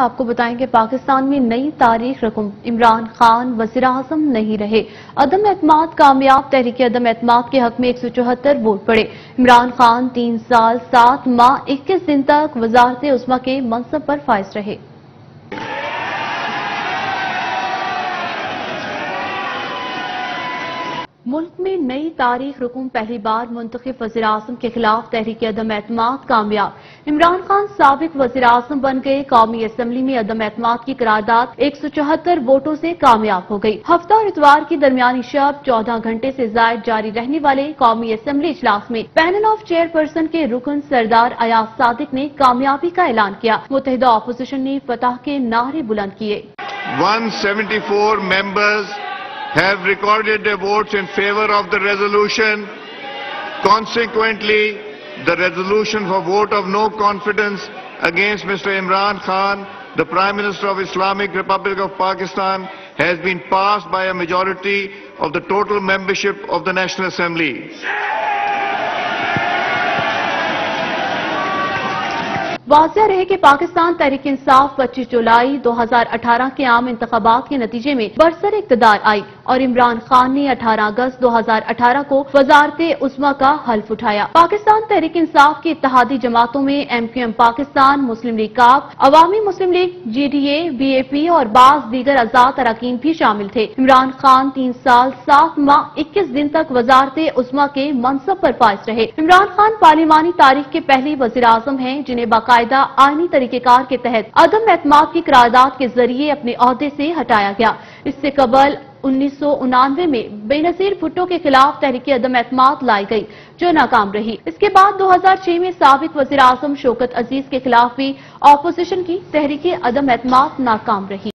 आपको बताएँगे, पाकिस्तान में नई तारीख रकम इमरान खान, वज़ीर अजम नहीं रहे। अदम एतमाद कामयाब, तहरीक अदम एतमाद के हक में एक सौ चौहत्तर वोट पड़े। इमरान खान तीन साल, सात माह, इक्कीस दिन तक वजारत उस्मा के मनसब पर फायज रहे। मुल्क में नई तारीख रुकूम पहली बार मुंतखब वज़ीर अजम के खिलाफ तहरीक अदम एतमाद कामयाब। इमरान खान सबक वज़ीर अजम बन गए। कौमी असम्बली में अदम एतमाद की करारदाद एक सौ चौहत्तर वोटों से कामयाब हो गई। हफ़्ता और इतवार की दरमियानी शब चौदह घंटे से जायद जारी रहने वाले कौमी असम्बली इजलास में। पैनल ऑफ़ चेयरपर्सन के रुकन सरदार अयाज सादिक ने कामयाबी का ऐलान किया। मुतहदा अपोजिशन ने फतह के नारे बुलंद किए। 174 members have recorded their votes in favor of the resolution. Consequently, the resolution for vote of no confidence against Mr. Imran Khan, the Prime Minister of Islamic Republic of Pakistan, has been passed by a majority of the total membership of the National Assembly. वाजिया रहे कि पाकिस्तान तहरीक इंसाफ 25 जुलाई 2018 के आम इंतबात के नतीजे में बरसर इकतदार आई और इमरान खान ने 18 अगस्त 2018 को वजारत उस्मा का हल्फ उठाया। पाकिस्तान तहरीक इंसाफ की इतिहादी जमातों में M Q M Pakistan, Muslim League cup, Awami Muslim League G D A B A P और बाज दीगर आज़ाद अरकान भी शामिल थे। इमरान खान तीन साल सात माह इक्कीस दिन तक वजारत उस्मा के मनसब पर फायज रहे। इमरान खान पार्लिमानी तारीख के पहले वज़ीर आज़म है, जिन्हें बाकायदा आईनी तरीकेकार के तहत अदम एतमाद की करारदाद के ज़रिए अपने अहदे से हटाया गया। इससे कबल उन्नीस में बेनजीर भुट्टो के खिलाफ तहरीकी अदम एतमाद लाई गई, जो नाकाम रही। इसके बाद 2006 में सबक वज़ीर आज़म शोकत अज़ीज़ के खिलाफ भी ऑपोजिशन की तहरीकी अदम एतमाद नाकाम रही।